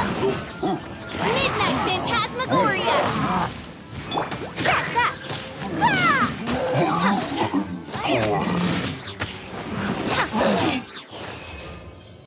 Midnight Phantasmagoria! That's that! Ah!